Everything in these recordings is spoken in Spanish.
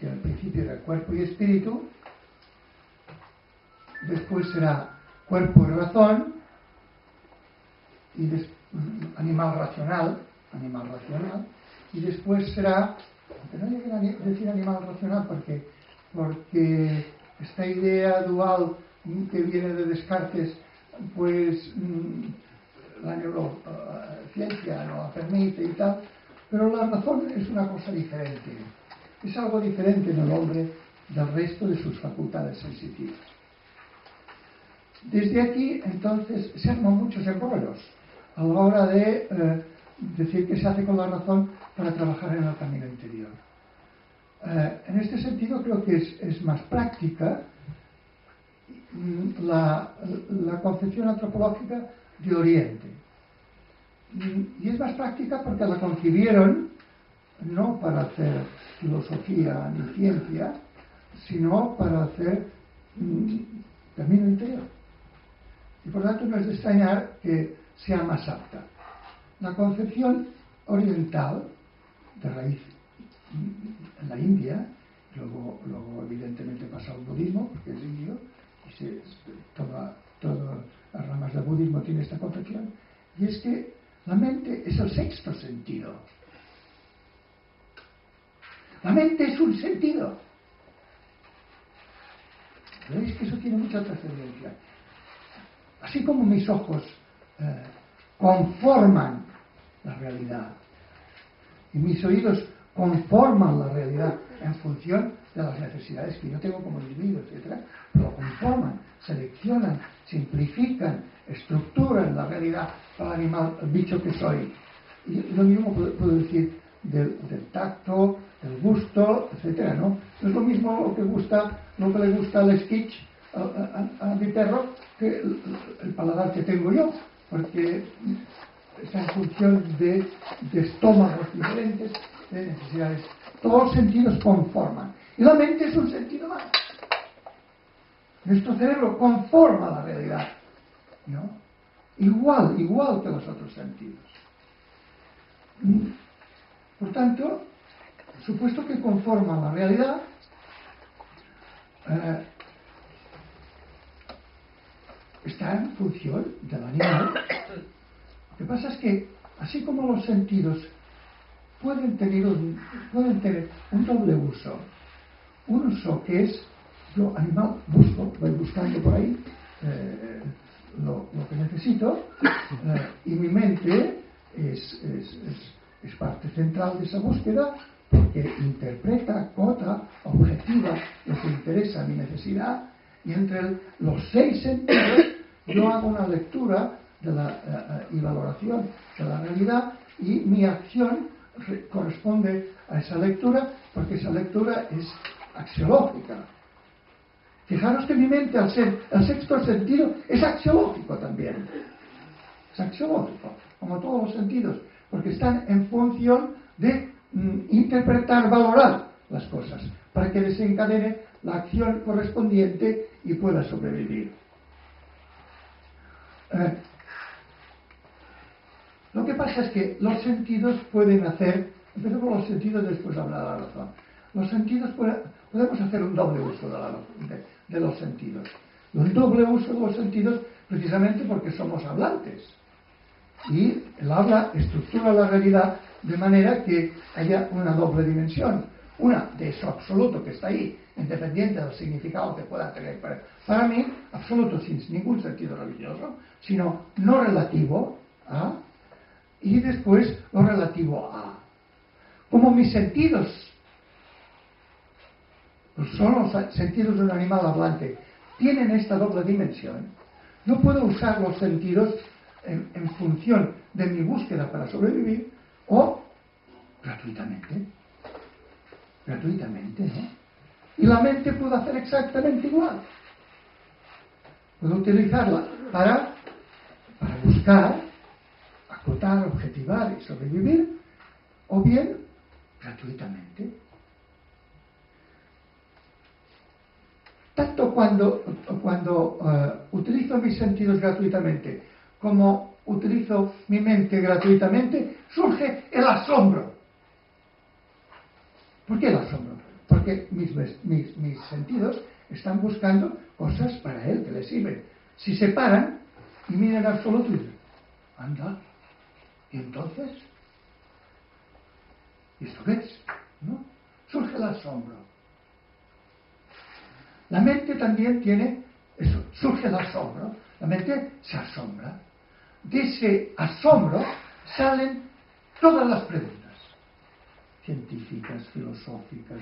que al principio era cuerpo y espíritu, después será cuerpo y razón, y animal racional, animal racional, y después será, no llegué a decir animal racional porque, porque esta idea dual que viene de Descartes, pues mm, la neurociencia no la permite y tal, pero la razón es una cosa diferente, es algo diferente en el hombre del resto de sus facultades sensitivas. Desde aquí, entonces, se arman muchos embrollos a la hora de eh, decir que se hace con la razón para trabajar en el camino interior. Eh, en este sentido, creo que es, más práctica mm, la, concepción antropológica de Oriente. Y es más práctica porque la concibieron no para hacer filosofía ni ciencia, sino para hacer mm, camino interior. Y por tanto no es de extrañar que sea más apta. La concepción oriental, de raíz en la India, luego, luego evidentemente pasa al budismo, porque es indio, y todas las ramas del budismo tienen esta concepción, y es que la mente es el sexto sentido. La mente es un sentido. ¿Veis que eso tiene mucha trascendencia? Así como mis ojos eh, conforman la realidad y mis oídos conforman la realidad en función de las necesidades que yo tengo como individuo, etc. Lo conforman, seleccionan, simplifican, estructuran la realidad para el animal, el bicho que soy. Y lo mismo puedo, decir del, tacto, del gusto, etc. ¿no? es lo mismo lo que gusta, lo que le gusta al sketch a, mi perro que el, paladar que tengo yo, porque está en función de, estómagos diferentes, de necesidades. Todos los sentidos conforman. Y la mente es un sentido más. Nuestro cerebro conforma la realidad. ¿no? Igual, igual que los otros sentidos. Por tanto, supuesto que conforma la realidad, eh, está en función del animal. Lo que pasa es que, así como los sentidos pueden tener un, doble uso, un uso que es, yo animal busco, voy buscando por ahí eh, lo, que necesito, eh, y mi mente es parte central de esa búsqueda porque interpreta, cota, objetiva lo que interesa a mi necesidad y entre los seis sentidos yo hago una lectura de la, eh, y valoración de la realidad y mi acción corresponde a esa lectura porque esa lectura es axiológica. Fijaros que mi mente, al ser el sexto sentido, es axiológico también. Es axiológico, como todos los sentidos, porque están en función de mm, interpretar, valorar las cosas, para que desencadene la acción correspondiente y pueda sobrevivir. Eh, lo que pasa es que los sentidos pueden hacer, empezamos con los sentidos, después hablar de la razón. Los sentidos podemos hacer un doble uso de, de los sentidos. Un doble uso de los sentidos precisamente porque somos hablantes. Y el habla estructura la realidad de manera que haya una doble dimensión. Una de eso absoluto que está ahí, independiente del significado que pueda tener para, mí, absoluto sin ningún sentido religioso, sino no relativo a, y después lo relativo a. Como mis sentidos pues son los sentidos de un animal hablante, tienen esta doble dimensión, no puedo usar los sentidos en función de mi búsqueda para sobrevivir o gratuitamente gratuitamente. ¿no? Y la mente puede hacer exactamente igual. Puede utilizarla para, para buscar, acotar, objetivar y sobrevivir, o bien gratuitamente. Tanto cuando, cuando eh, utilizo mis sentidos gratuitamente como utilizo mi mente gratuitamente, surge el asombro ¿Por qué el asombro? Porque mis, mis, mis sentidos están buscando cosas para él que le sirven. Si se paran y miran al solo anda, y entonces, ¿y esto qué es? ¿No? Surge el asombro. La mente también tiene eso, surge el asombro, la mente se asombra. De ese asombro salen todas las preguntas, científicas, filosóficas,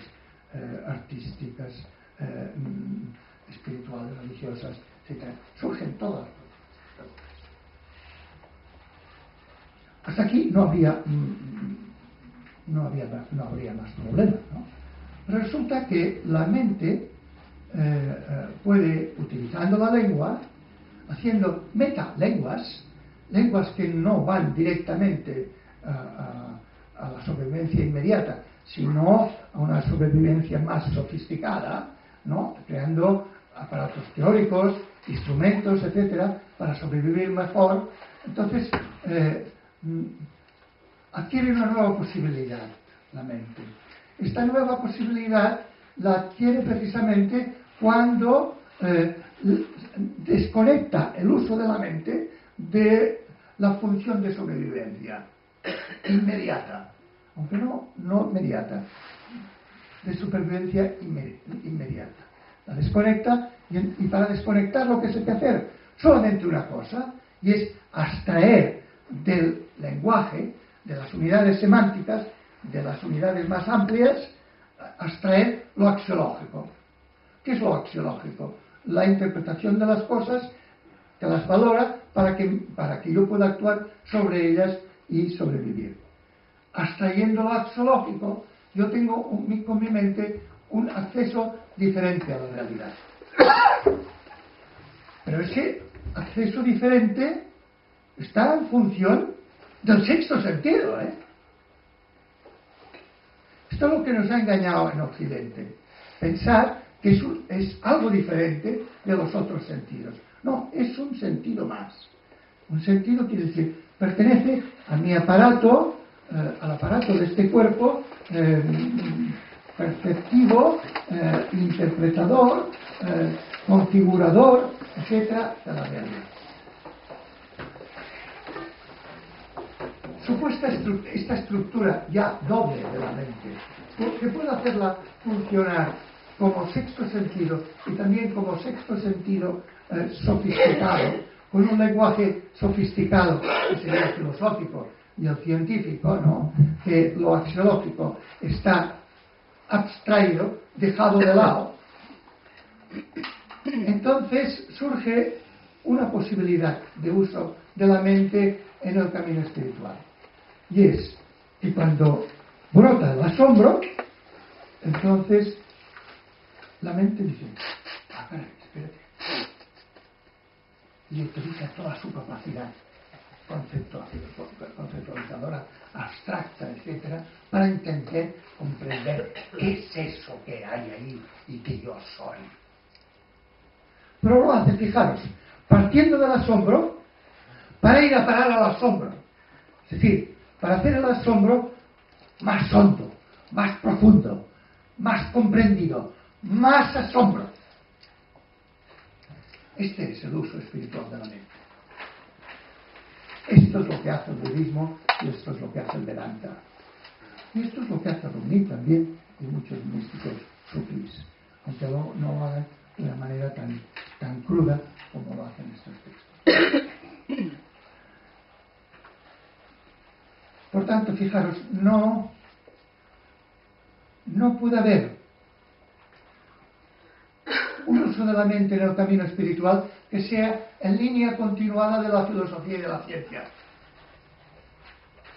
eh, artísticas, eh, mm, espirituales, religiosas, etc. Surgen todas las preguntas. Hasta aquí no había, mm, no, había, no habría más problemas. ¿no? Resulta que la mente eh, puede, utilizando la lengua, haciendo metalenguas, lenguas que no van directamente a, la sobrevivencia inmediata, sino a una sobrevivencia más sofisticada, ¿no? creando aparatos teóricos, instrumentos, etcétera, para sobrevivir mejor. Entonces, eh, mm, adquiere una nueva posibilidad la mente. Esta nueva posibilidad la adquiere precisamente cuando eh, desconecta el uso de la mente de la función de sobrevivencia inmediata, aunque no, no inmediata, de supervivencia inmediata. La desconecta y, para desconectar lo que se que hacer solamente una cosa, y es abstraer del lenguaje, de las unidades semánticas, de las unidades más amplias, abstraer lo axiológico. ¿Qué es lo axiológico? La interpretación de las cosas que las valora para que, para que yo pueda actuar sobre ellas y sobrevivir. Abstrayendo lo axiológico, yo tengo con mi mente un acceso diferente a la realidad. Pero ese acceso diferente está en función del sexto sentido. ¿eh? Esto es lo que nos ha engañado en Occidente. Pensar que es, es algo diferente de los otros sentidos. No, es un sentido más. Un sentido quiere decir, pertenece a mi aparato, eh, al aparato de este cuerpo eh, perceptivo, eh, interpretador, configurador, etcétera, de la realidad. Supuesta esta estructura ya doble de la mente, que puede hacerla funcionar como sexto sentido y también como sexto sentido eh, sofisticado, con un lenguaje sofisticado que sería el filosófico y el científico, ¿no? que lo axiológico está abstraído, dejado de lado. Entonces surge una posibilidad de uso de la mente en el camino espiritual. Y es que cuando brota el asombro, entonces la mente dice, ah, espérate. Y utiliza toda su capacidad conceptualizadora, abstracta, etcétera, para entender, comprender qué es eso que hay ahí y que yo soy. Pero lo hace, fijaros, partiendo del asombro, para ir a parar al asombro. Es decir, para hacer el asombro más hondo, más profundo, más comprendido, más asombro. Este es el uso espiritual de la mente. Esto es lo que hace el budismo y esto es lo que hace el Vedanta. Y esto es lo que hace Rumi también y muchos místicos sufís, aunque no, lo hagan de una manera tan, tan cruda como lo hacen estos textos. Por tanto, fijaros, no, no puede haber un uso de la mente en el camino espiritual que sea en línea continuada de la filosofía y de la ciencia.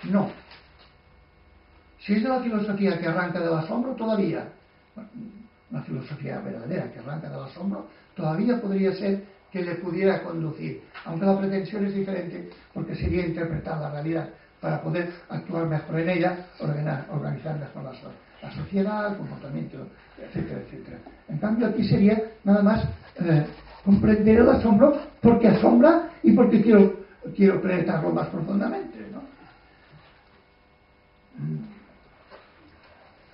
No. Si es de la filosofía que arranca del asombro, todavía, una filosofía verdadera que arranca del asombro, todavía podría ser que le pudiera conducir, aunque la pretensión es diferente porque sería interpretar la realidad para poder actuar mejor en ella, organizar, mejor la, la sociedad, el comportamiento, etcétera, etcétera. En cambio, aquí sería nada más eh, comprender el asombro porque asombra y porque quiero, quiero penetrarlo más profundamente. ¿no? Mm.